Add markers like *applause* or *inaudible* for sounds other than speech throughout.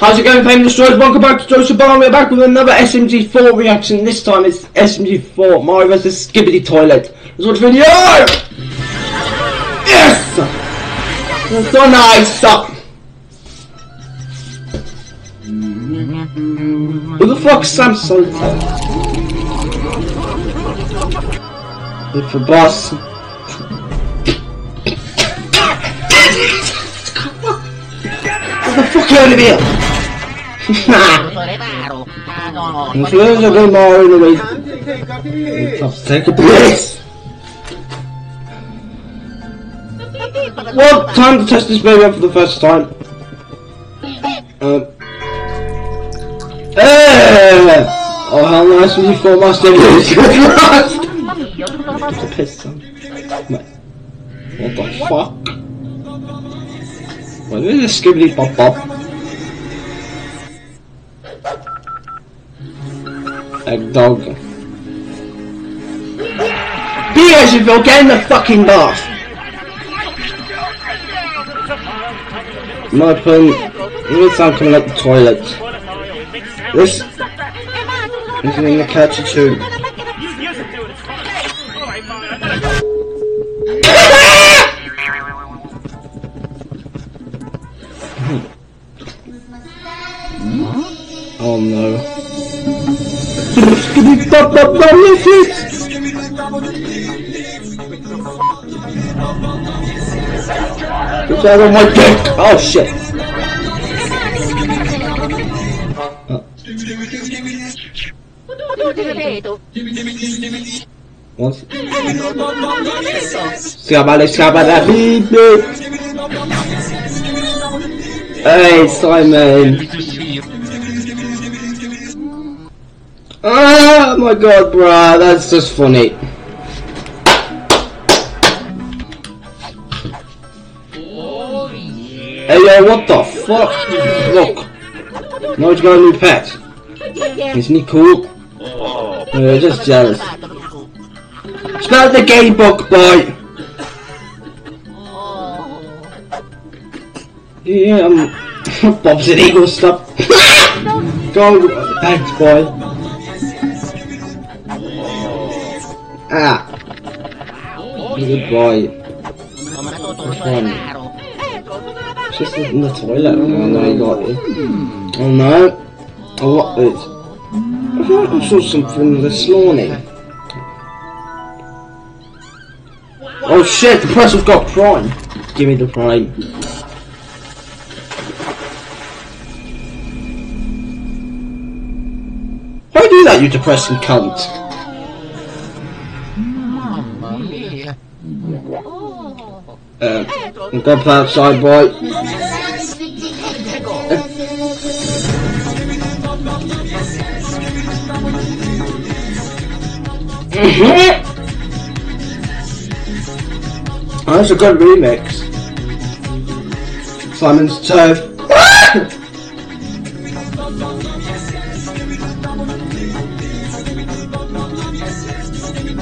How's it going, famous destroyers? Welcome back to Joseph Bah. We're back with another SMG4 reaction. This time it's SMG4 Mario vs Skibidi Toilet. Let's watch the video! Yes! So nice! Who the fuck's Sam Solitaire? If a boss. Get the fuck out of here! Well, time to test this baby out for the first time. Eh! Oh, how nice was you for my stimulus? *laughs* It's what the fuck? What is this skibidi pop pop? Egg dog. Beelzebub, get in the fucking bath! My opinion, every time coming up the toilet. This isn't in the catchy tune. Get out of my dick! Oh shit! What? Scabale, scabale, beep, beep. Hey, Simon! Oh my god, bruh, that's just funny. Hey yo, what the fuck? Look, now he's got a new pet. Isn't he cool? Yeah, just jealous. Smell the game book, boy! Yeah, um, *laughs* Bob's an eagle stuff. *laughs* Go, thanks, boy. Ah. Good boy. Which one? In the toilet. Oh no, I got it. Oh no. Oh, what is? I thought I saw something this morning. Oh shit, the press has got prime. Give me the prime. Why do that, you depressing cunt? Um, I'm gonna play outside, boy. Mhm. Oh, that's a good remix. Simon's turf. *coughs*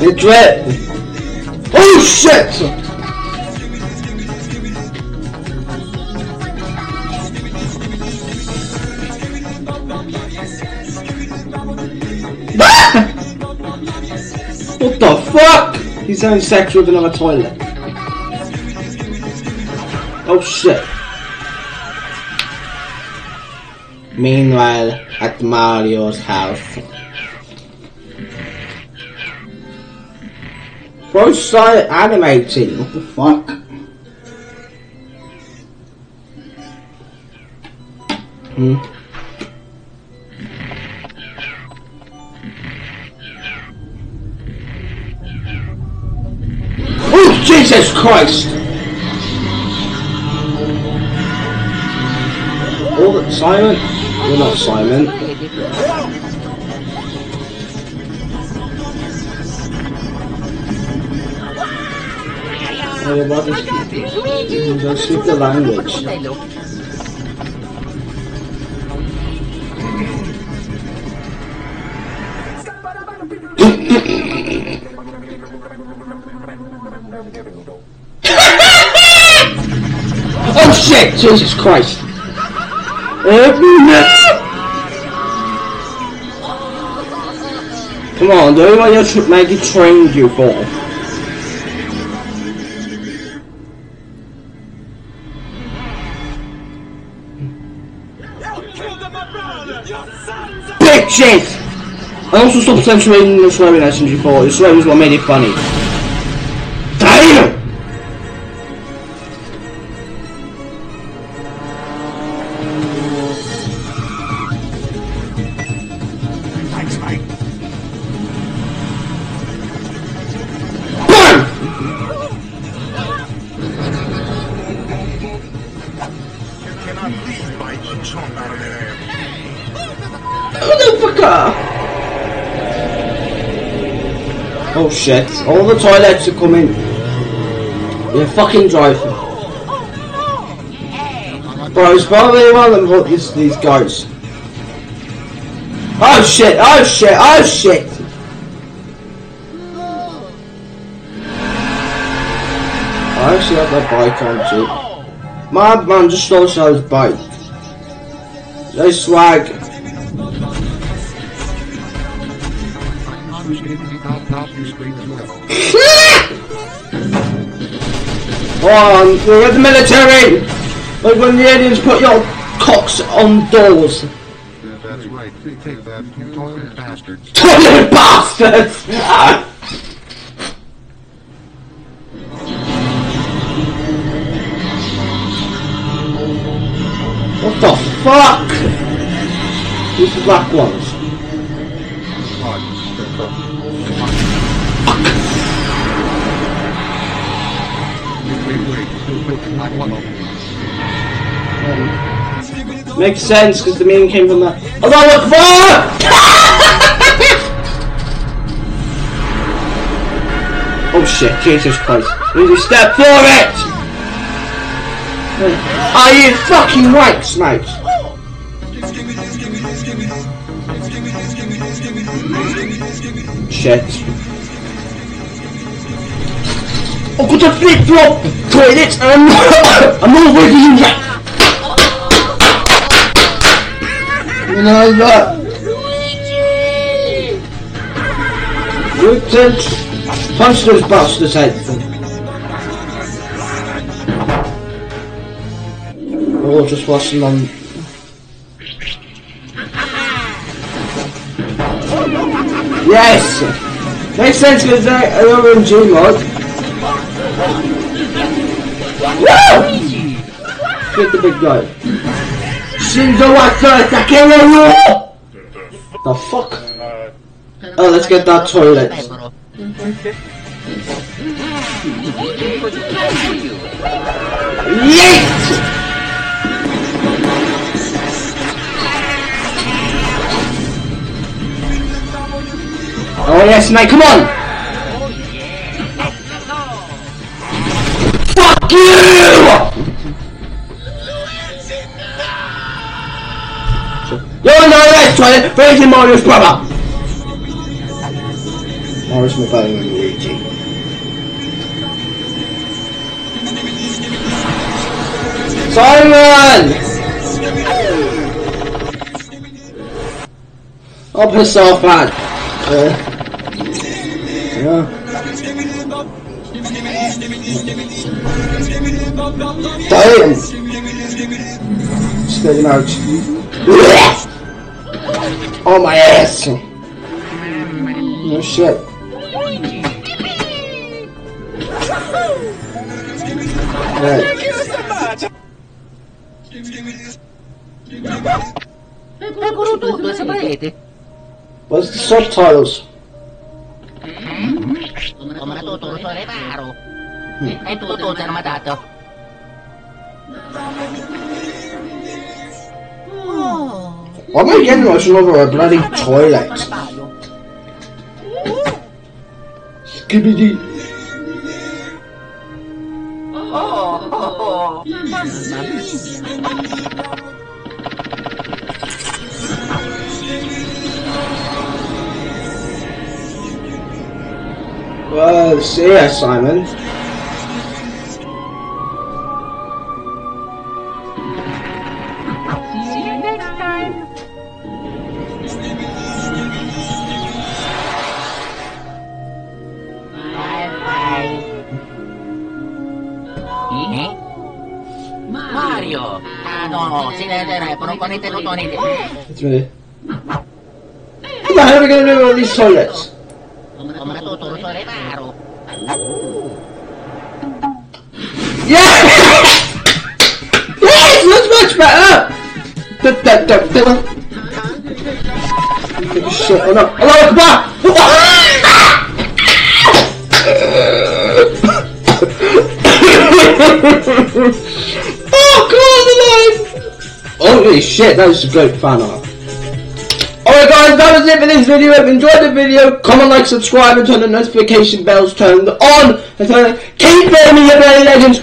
it's drip. Oh shit! What the fuck? He's having sex with another toilet. Oh shit. Meanwhile, at Mario's house. Bro started animating. What the fuck? Hmm. Jesus Christ! Oh, Simon? You're not Simon. Hey, what is... Don't speak the language. *laughs* Oh shit! Jesus Christ! Come on, do what your Maggie trained you for. Bitches! I also stopped censoring the swearing at SMG4. The is what made it funny. Oh shit, all the toilets are coming. Yeah, fucking drive. Bro, it's probably one of them this, these guys. Oh shit, oh shit, oh shit! I actually have that bike on too. My man just stole his bike. They swag. On, we're at the military! Like when the aliens put your cocks on doors. That's right. Take that, you toilet bastards. Toilet bastards! what the fuck? These the black ones. Makes sense because the meme came from that. Allah *laughs* Akbar! oh shit, Jesus Christ. Need to step for it! Are you fucking right, mate? Shit. Got a flip flop toilet and *coughs* I'm, not working in yet. You know that. Mutant. Punch those bastards head. Oh, just watching on. Yes! Makes sense because they're in G mode. Woo! Get the big guy. Shinzo Watsu Takeru! The fuck? Oh, let's get that toilet. Yeet! Oh yes, mate, come on! Fuck you! You're not a toilet, your Mario's brother? Morris McBowen and Luigi. Simon! I'll piss off, man. Uh, yeah. Damn! Spit him out. Oh my ass! No shit. Right. tutto sapete? Where's the subtitles? Reparo. È tutto armatato. Why am I getting a bloody toilet? Skibidi. Well, see ya, Simon. See you next time. Bye Eh? Mario! Ah, no, sino de la proponete lo tonite. That's right. How are we gonna remember all these toilets? Yeah! *laughs* shit, oh no. Holy shit, that was a great fan art. Alright guys, that was it for this video. If you enjoyed the video, comment, like, subscribe, and turn the notification bells turned on. And turn, keep playing your Legends